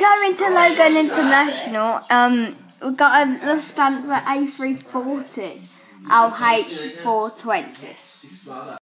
Going to Logan International, um, we've got a Lufthansa A340 LH420.